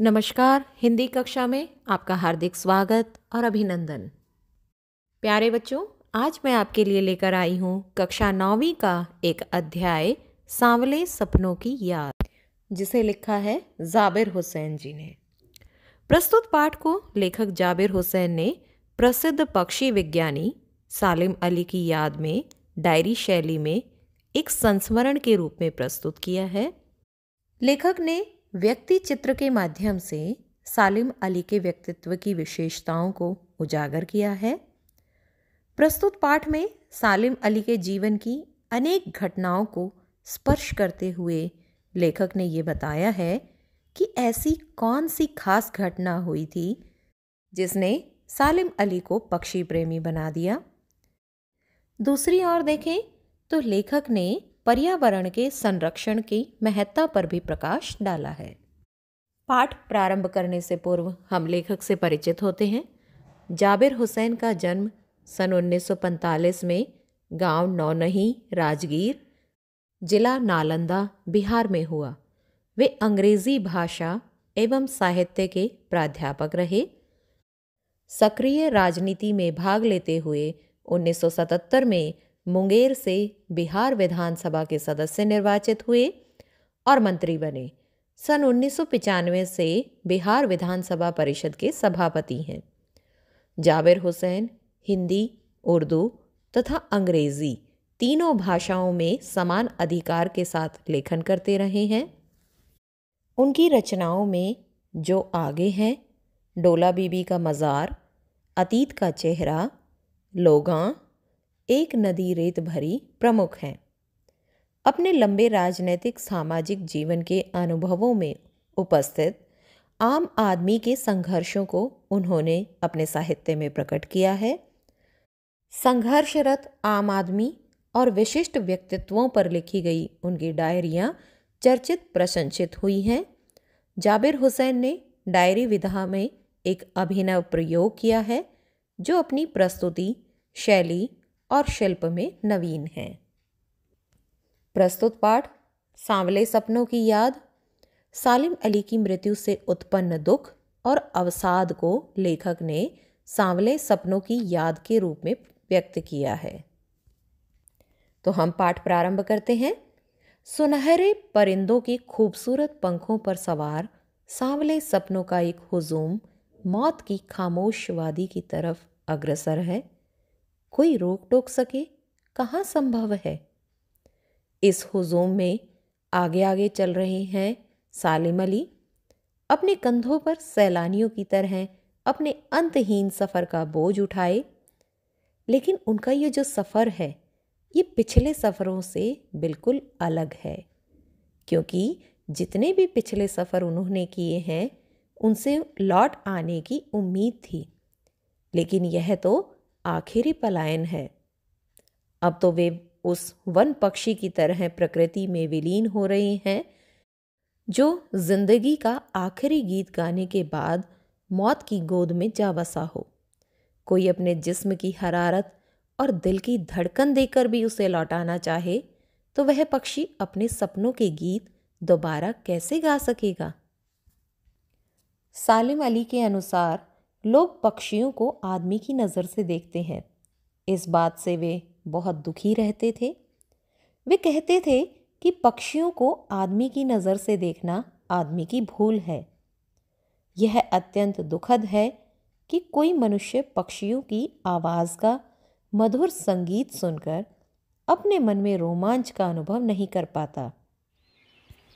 नमस्कार, हिंदी कक्षा में आपका हार्दिक स्वागत और अभिनंदन। प्यारे बच्चों, आज मैं आपके लिए लेकर आई हूँ कक्षा नौवीं का एक अध्याय, सांवले सपनों की याद, जिसे लिखा है जाबिर हुसैन जी ने। प्रस्तुत पाठ को लेखक जाबिर हुसैन ने प्रसिद्ध पक्षी विज्ञानी सालिम अली की याद में, डायरी शैली में एक संस्मरण के रूप में प्रस्तुत किया है। लेखक ने व्यक्ति चित्र के माध्यम से सालिम अली के व्यक्तित्व की विशेषताओं को उजागर किया है। प्रस्तुत पाठ में सालिम अली के जीवन की अनेक घटनाओं को स्पर्श करते हुए लेखक ने ये बताया है कि ऐसी कौन सी खास घटना हुई थी जिसने सालिम अली को पक्षी प्रेमी बना दिया। दूसरी ओर देखें तो लेखक ने पर्यावरण के संरक्षण की महत्ता पर भी प्रकाश डाला है। पाठ प्रारंभ करने से पूर्व हम लेखक से परिचित होते हैं। जाबिर हुसैन का जन्म सन 1945 में गाँव नौनही, राजगीर, जिला नालंदा, बिहार में हुआ। वे अंग्रेज़ी भाषा एवं साहित्य के प्राध्यापक रहे। सक्रिय राजनीति में भाग लेते हुए 1977 में मुंगेर से बिहार विधानसभा के सदस्य निर्वाचित हुए और मंत्री बने। सन उन्नीस से बिहार विधानसभा परिषद के सभापति हैं। जाबिर हुसैन, हिंदी, उर्दू तथा अंग्रेज़ी तीनों भाषाओं में समान अधिकार के साथ लेखन करते रहे हैं। उनकी रचनाओं में जो आगे हैं, डोला बीबी का मज़ार, अतीत का चेहरा, लोगां एक नदी रेत भरी प्रमुख हैं। अपने लंबे राजनैतिक सामाजिक जीवन के अनुभवों में उपस्थित आम आदमी के संघर्षों को उन्होंने अपने साहित्य में प्रकट किया है। संघर्षरत आम आदमी और विशिष्ट व्यक्तित्वों पर लिखी गई उनकी डायरियाँ चर्चित प्रशंसित हुई हैं। जाबिर हुसैन ने डायरी विधा में एक अभिनव प्रयोग किया है, जो अपनी प्रस्तुति, शैली और शिल्प में नवीन हैं। प्रस्तुत पाठ, सांवले सपनों की याद, सालिम अली की मृत्यु से उत्पन्न दुख और अवसाद को लेखक ने सांवले सपनों की याद के रूप में व्यक्त किया है। तो हम पाठ प्रारंभ करते हैं। सुनहरे परिंदों के खूबसूरत पंखों पर सवार सांवले सपनों का एक हुजूम, मौत की खामोश वादी की तरफ़ अग्रसर है। कोई रोक टोक सके? कहाँ संभव है? इस हुजूम में आगे आगे चल रहे हैं सालिम अली। अपने कंधों पर सैलानियों की तरह अपने अंतहीन सफ़र का बोझ उठाए। लेकिन उनका ये जो सफ़र है, ये पिछले सफ़रों से बिल्कुल अलग है। क्योंकि जितने भी पिछले सफ़र उन्होंने किए हैं, उनसे लौट आने की उम्मीद थी। लेकिन यह तो आखिरी पलायन है। अब तो वे उस वन पक्षी की तरह प्रकृति में विलीन हो रहे हैं, जो ज़िंदगी का आखिरी गीत गाने के बाद मौत की गोद में जा बसा हो। कोई अपने जिस्म की हरारत और दिल की धड़कन देकर भी उसे लौटाना चाहे तो वह पक्षी अपने सपनों के गीत दोबारा कैसे गा सकेगा? सालिम अली के अनुसार लोग पक्षियों को आदमी की नज़र से देखते हैं। इस बात से वे बहुत दुखी रहते थे। वे कहते थे कि पक्षियों को आदमी की नज़र से देखना आदमी की भूल है। यह अत्यंत दुखद है कि कोई मनुष्य पक्षियों की आवाज़ का मधुर संगीत सुनकर अपने मन में रोमांच का अनुभव नहीं कर पाता।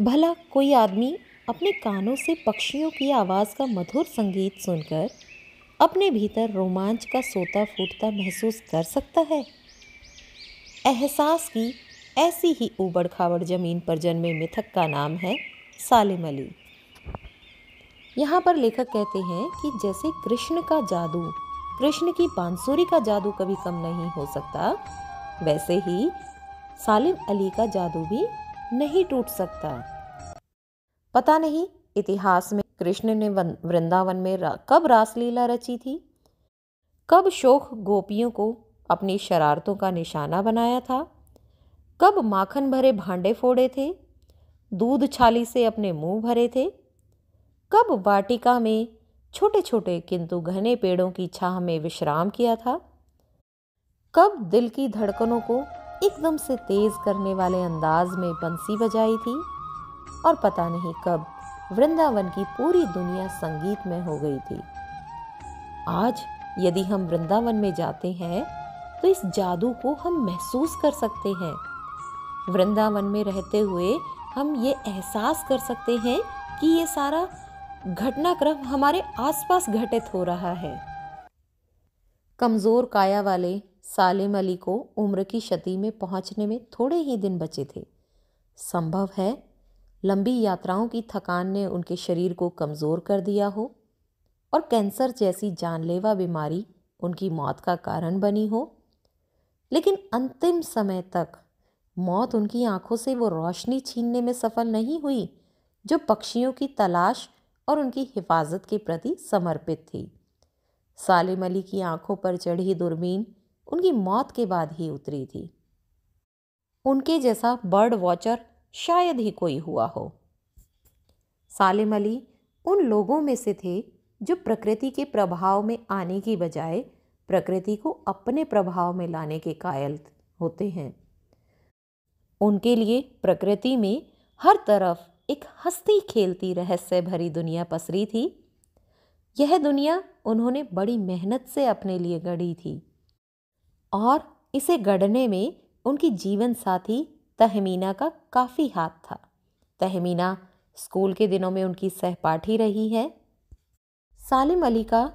भला कोई आदमी अपने कानों से पक्षियों की आवाज़ का मधुर संगीत सुनकर अपने भीतर रोमांच का सोता फूटता महसूस कर सकता है। एहसास की ऐसी ही ऊबड़ खाबड़ ज़मीन पर जन्मे मिथक का नाम है सालिम अली। यहाँ पर लेखक कहते हैं कि जैसे कृष्ण का जादू, कृष्ण की बांसुरी का जादू कभी कम नहीं हो सकता, वैसे ही सालिम अली का जादू भी नहीं टूट सकता। पता नहीं इतिहास में कृष्ण ने वृंदावन में रा, कब रासलीला रची थी? कब शोक गोपियों को अपनी शरारतों का निशाना बनाया था? कब माखन भरे भांडे फोड़े थे? दूध छाली से अपने मुँह भरे थे? कब वाटिका में छोटे छोटे किंतु घने पेड़ों की छाह में विश्राम किया था? कब दिल की धड़कनों को एकदम से तेज करने वाले अंदाज में बंसी बजाई थी? और पता नहीं कब वृंदावन की पूरी दुनिया संगीत में हो गई थी। आज यदि हम वृंदावन में जाते हैं तो इस जादू को हम महसूस कर सकते हैं। वृंदावन में रहते हुए हम ये एहसास कर सकते हैं कि ये सारा घटनाक्रम हमारे आसपास घटित हो रहा है। कमज़ोर काया वाले सालिम अली को उम्र की क्षति में पहुँचने में थोड़े ही दिन बचे थे। संभव है लंबी यात्राओं की थकान ने उनके शरीर को कमज़ोर कर दिया हो और कैंसर जैसी जानलेवा बीमारी उनकी मौत का कारण बनी हो। लेकिन अंतिम समय तक मौत उनकी आँखों से वो रोशनी छीनने में सफल नहीं हुई, जो पक्षियों की तलाश और उनकी हिफाजत के प्रति समर्पित थी। सालिम अली की आँखों पर चढ़ी दूरबीन उनकी मौत के बाद ही उतरी थी। उनके जैसा बर्ड वॉचर शायद ही कोई हुआ हो। सालिम अली उन लोगों में से थे जो प्रकृति के प्रभाव में आने की बजाय प्रकृति को अपने प्रभाव में लाने के कायल होते हैं। उनके लिए प्रकृति में हर तरफ़ एक हंसती खेलती रहस्य भरी दुनिया पसरी थी। यह दुनिया उन्होंने बड़ी मेहनत से अपने लिए गढ़ी थी और इसे गढ़ने में उनकी जीवन साथी तहमीना का काफ़ी हाथ था। तहमीना स्कूल के दिनों में उनकी सहपाठी रही है। सालिम अली का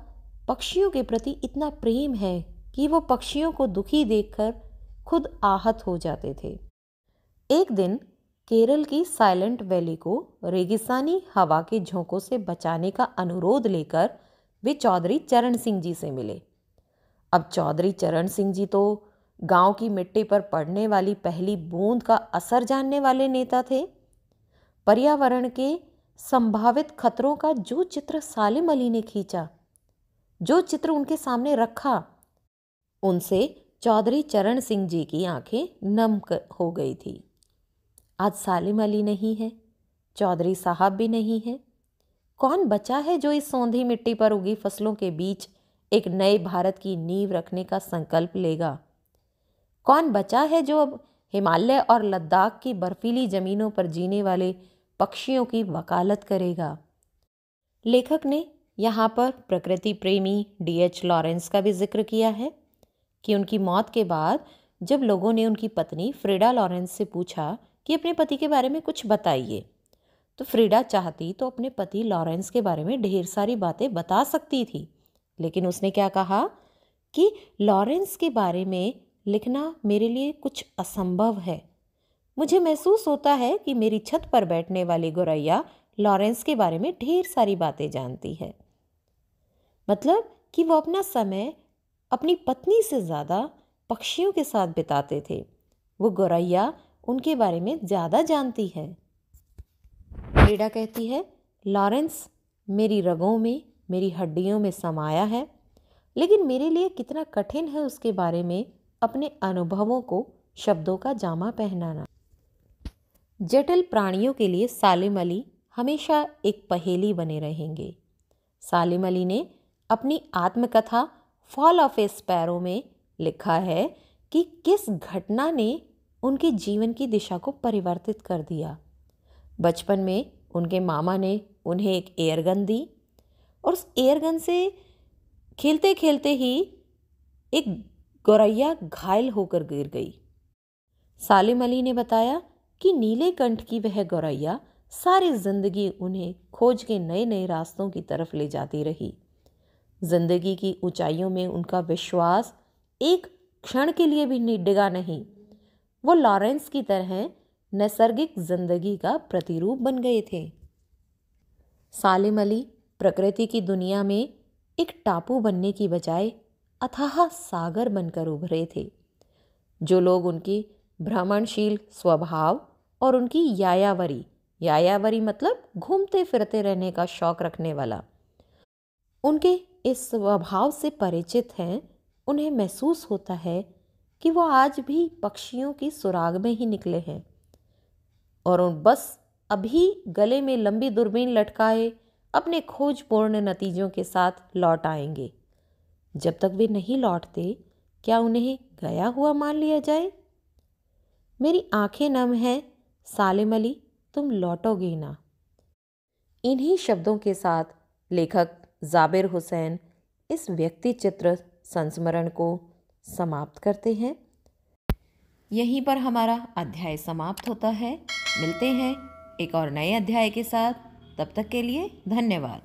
पक्षियों के प्रति इतना प्रेम है कि वो पक्षियों को दुखी देखकर खुद आहत हो जाते थे। एक दिन केरल की साइलेंट वैली को रेगिस्तानी हवा के झोंकों से बचाने का अनुरोध लेकर वे चौधरी चरण सिंह जी से मिले। अब चौधरी चरण सिंह जी तो गाँव की मिट्टी पर पड़ने वाली पहली बूंद का असर जानने वाले नेता थे। पर्यावरण के संभावित खतरों का जो चित्र सालिम अली ने खींचा, जो चित्र उनके सामने रखा, उनसे चौधरी चरण सिंह जी की आँखें नम हो गई थी। आज सालिम अली नहीं है, चौधरी साहब भी नहीं है। कौन बचा है जो इस सौंधी मिट्टी पर उगी फ़सलों के बीच एक नए भारत की नींव रखने का संकल्प लेगा? कौन बचा है जो अब हिमालय और लद्दाख की बर्फीली ज़मीनों पर जीने वाले पक्षियों की वकालत करेगा? लेखक ने यहाँ पर प्रकृति प्रेमी डी एच लॉरेंस का भी ज़िक्र किया है कि उनकी मौत के बाद जब लोगों ने उनकी पत्नी फ्रीडा लॉरेंस से पूछा कि अपने पति के बारे में कुछ बताइए तो फ्रीडा चाहती तो अपने पति लॉरेंस के बारे में ढेर सारी बातें बता सकती थी, लेकिन उसने क्या कहा कि लॉरेंस के बारे में लिखना मेरे लिए कुछ असंभव है। मुझे महसूस होता है कि मेरी छत पर बैठने वाली गोरैया लॉरेंस के बारे में ढेर सारी बातें जानती है। मतलब कि वो अपना समय अपनी पत्नी से ज़्यादा पक्षियों के साथ बिताते थे। वो गोरैया उनके बारे में ज़्यादा जानती है। फ्रीडा कहती है, लॉरेंस, मेरी रगों में, मेरी हड्डियों में समाया है, लेकिन मेरे लिए कितना कठिन है उसके बारे में अपने अनुभवों को शब्दों का जामा पहनाना। जटिल प्राणियों के लिए सालिम अली हमेशा एक पहेली बने रहेंगे। सालिम अली ने अपनी आत्मकथा फॉल ऑफ़ ए स्पैरो में लिखा है कि किस घटना ने उनके जीवन की दिशा को परिवर्तित कर दिया। बचपन में उनके मामा ने उन्हें एक एयरगन दी और उस एयरगन से खेलते खेलते ही एक गौरैया घायल होकर गिर गई। सालिम अली ने बताया कि नीले कंठ की वह गौरैया सारी ज़िंदगी उन्हें खोज के नए नए रास्तों की तरफ़ ले जाती रही। ज़िंदगी की ऊंचाइयों में उनका विश्वास एक क्षण के लिए भी डिगा नहीं, वो लॉरेंस की तरह नैसर्गिक ज़िंदगी का प्रतिरूप बन गए थे। सालिम अली प्रकृति की दुनिया में एक टापू बनने की बजाय अथाह सागर बनकर उभरे थे। जो लोग उनकी भ्रमणशील स्वभाव और उनकी यायावरी यायावरी मतलब घूमते फिरते रहने का शौक रखने वाला। उनके इस स्वभाव से परिचित हैं, उन्हें महसूस होता है कि वो आज भी पक्षियों की सुराग में ही निकले हैं। और उन बस अभी गले में लंबी दूरबीन लटकाए, अपने खोजपूर्ण नतीजों के साथ लौट आएँगे। जब तक वे नहीं लौटते, क्या उन्हें गया हुआ मान लिया जाए? मेरी आँखें नम हैं, सालिम अली, तुम लौटोगे ना। इन्हीं शब्दों के साथ लेखक जाबिर हुसैन इस व्यक्ति चित्र संस्मरण को समाप्त करते हैं। यहीं पर हमारा अध्याय समाप्त होता है। मिलते हैं एक और नए अध्याय के साथ। तब तक के लिए धन्यवाद।